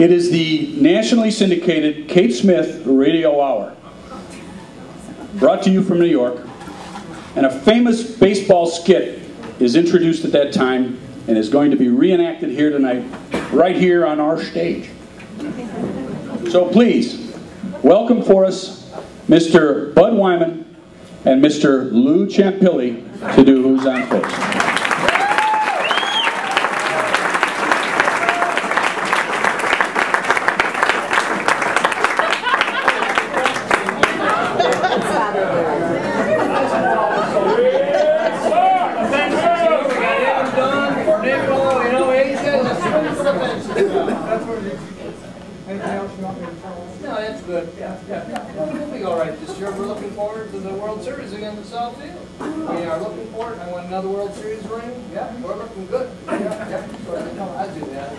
It is the nationally syndicated Kate Smith Radio Hour, brought to you from New York. And a famous baseball skit is introduced at that time and is going to be reenacted here tonight, right here on our stage. So please, welcome for us Mr. Bud Wyman and Mr. Lou Champelli to do Who's on First. That's good. Yeah, yeah. Well, we'll be all right this year. We're looking forward to the World Series against the Southfield. We are looking forward. I want another World Series ring. Yeah, we're looking good. Yeah, yeah. So, no, I do that.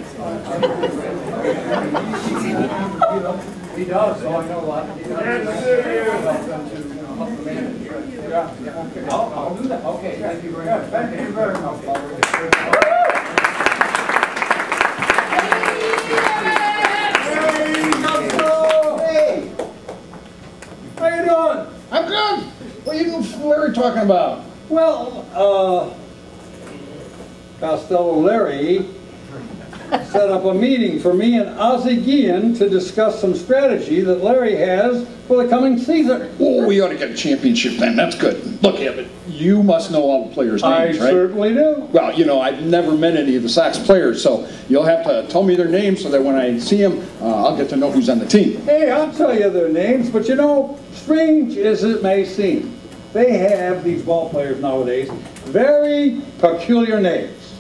He does, so I know a lot. He does. Yeah, yeah. I'll, I'll do that. Okay, thank you very much. Thank you very much. Talking about? Well, uh, Costello Larry set up a meeting for me and Ozzie Guillen to discuss some strategy that Larry has for the coming season. Oh, we ought to get a championship then. That's good. Look, Evan, you must know all the players' I names, right? I certainly do. Well, you know, I've never met any of the Sox players, so you'll have to tell me their names so that when I see them, uh, I'll get to know who's on the team. Hey, I'll tell you their names, but you know, strange as it may seem, they have, these ball players nowadays, very peculiar names.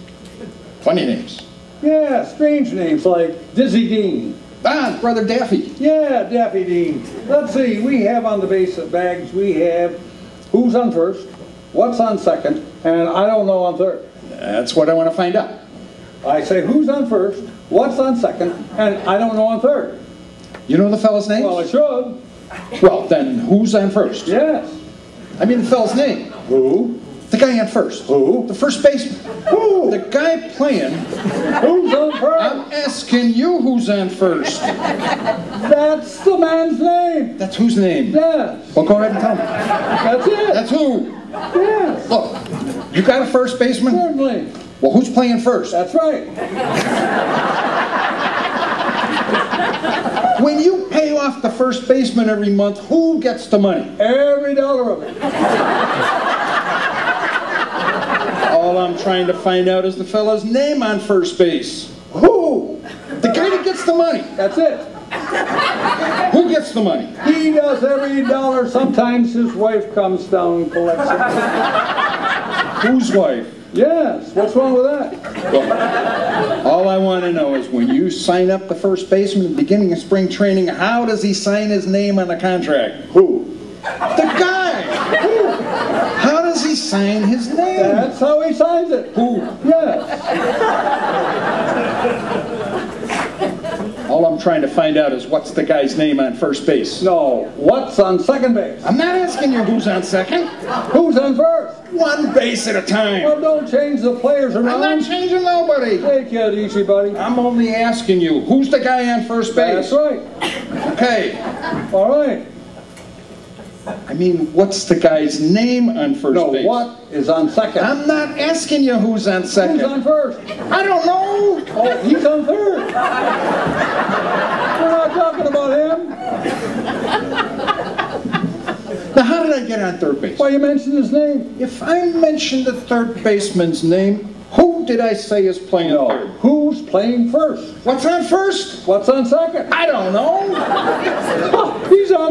Funny names. Yeah, strange names like Dizzy Dean. Ah, Brother Daffy. Yeah, Daffy Dean. Let's see, we have on the base of bags, we have who's on first, what's on second, and I don't know on third. That's what I want to find out. I say who's on first, what's on second, and I don't know on third. You know the fellow's name? Well, I should. Well, then who's on first? Yes. I mean the fella's name. Who? The guy on first. Who? The first baseman. Who? The guy playing. Who's on first? I'm asking you who's on first. That's the man's name. That's whose name? Yes. Well, go ahead and tell me. That's it. That's who. Yes. Look, you got a first baseman? Certainly. Well, who's playing first? That's right. When you pay off the first baseman every month, who gets the money? Every dollar of it. All I'm trying to find out is the fella's name on first base. Who? The guy that gets the money. That's it. Who gets the money? He does every dollar. Sometimes his wife comes down and collects it. Whose wife? Yes. What's wrong with that? Well, all I want to know is when you sign up the first baseman at the beginning of spring training, how does he sign his name on the contract? Who? The guy! Who? How does he sign his name? That's how he signs it. Who? Yes. All I'm trying to find out is what's the guy's name on first base. No. What's on second base? I'm not asking you who's on second. Who's on first? One base at a time. Well, don't change the players around. I'm not changing nobody. Take it easy, buddy. I'm only asking you, who's the guy on first base? That's right. Okay. All right. I mean, what's the guy's name on first No, base? what is on second? I'm not asking you who's on second. Who's on first? I don't know. Oh, he's on third. We're not talking about him. Now, how did I get on third base? Why you mentioned his name? If I mentioned the third baseman's name, who did I say is playing No. third? Who's playing first? What's on first? What's on second? I don't know.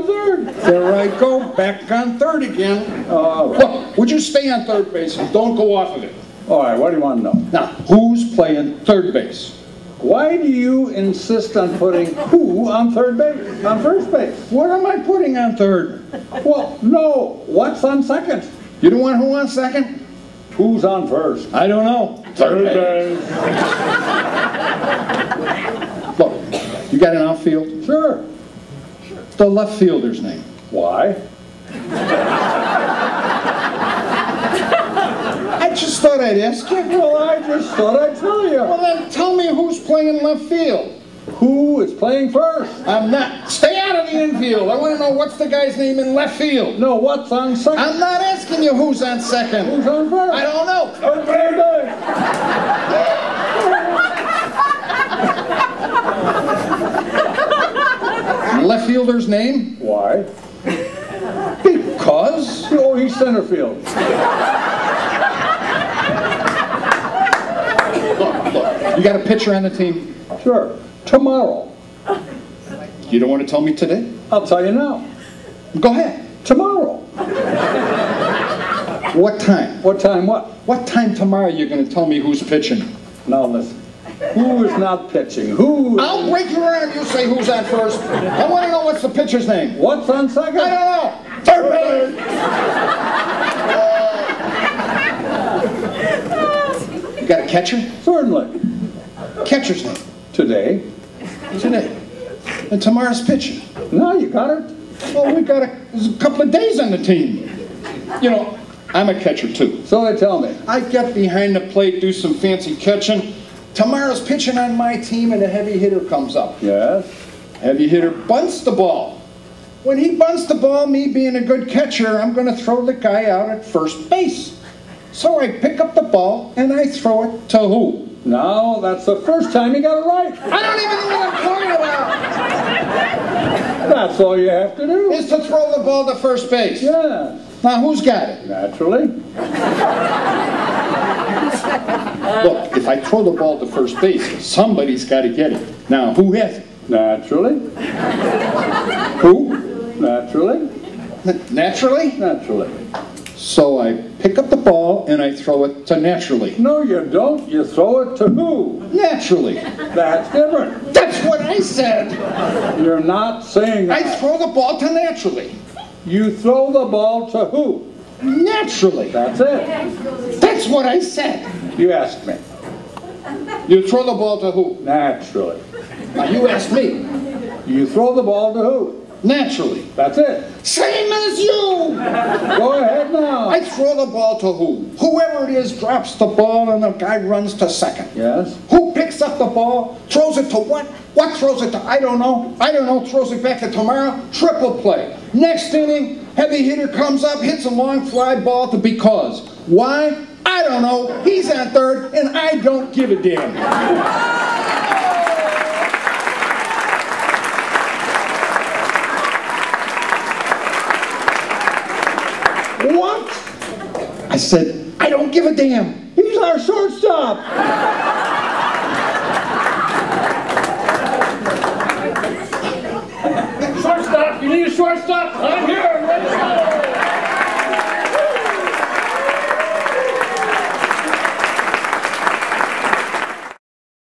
On third. There I go, back on third again. Right. Look, would you stay on third base and don't go off of it? All right, what do you want to know? Now, who's playing third base? Why do you insist on putting who on third base, on first base? What am I putting on third? Well, no. What's on second? You don't want who on second? Who's on first? I don't know. Third base. Look, you got an outfield? Sure. The left fielder's name. Why? I just thought I'd ask you. Well, I just thought I'd tell you. Well, then tell me who's playing left field. Who is playing first? I'm not. Stay out of the infield. I want to know what's the guy's name in left field. No, what's on second? I'm not asking you who's on second. Who's on first? I don't know. Okay, Left fielder's name? Why? Because. Oh, he's center field. Look, look. You got a pitcher on the team? Sure. Tomorrow. You don't want to tell me today? I'll tell you now. Go ahead. Tomorrow. What time? What time what? What time tomorrow you're going to tell me who's pitching? Now listen. Who is not pitching? Who? I'll break your arm. You say who's on first. I want to know what's the pitcher's name. What's on second? I don't know. Third base. You got a catcher? Certainly. Catcher's name. Today. Today. And tomorrow's pitching. No, you got it. Well, we got a, a couple of days on the team. You know, I'm a catcher too. So they tell me. I get behind the plate, do some fancy catching. Tomorrow's pitching on my team and a heavy hitter comes up. Yes. Heavy hitter bunts the ball. When he bunts the ball, me being a good catcher, I'm going to throw the guy out at first base. So I pick up the ball and I throw it to who? Now, that's the first time you got it right. I don't even know what I'm talking about. That's all you have to do. Is to throw the ball to first base. Yeah. Now who's got it? Naturally. Look, if I throw the ball to first base, somebody's got to get it. Now who has it? Naturally. Who? Naturally. Naturally. Naturally. So I pick up the ball and I throw it to naturally. No, you don't. You throw it to who? Naturally. That's different. That's what I said. You're not saying that. I throw the ball to naturally. You throw the ball to who? Naturally. That's it. That's what I said. You asked me. You throw the ball to who? Naturally. Now you asked me. You throw the ball to who? Naturally. That's it. Same as you. Go ahead now. I throw the ball to who? Whoever it is drops the ball and the guy runs to second. Yes. Who picks up the ball, throws it to what? What throws it to? I don't know. I don't know. Throws it back to tomorrow. Triple play. Next inning, heavy hitter comes up, hits a long fly ball to because. Why? I don't know. He's on third, and I don't give a damn. What? I said, I don't give a damn. He's our shortstop. Shortstop, you need a shortstop? I'm here.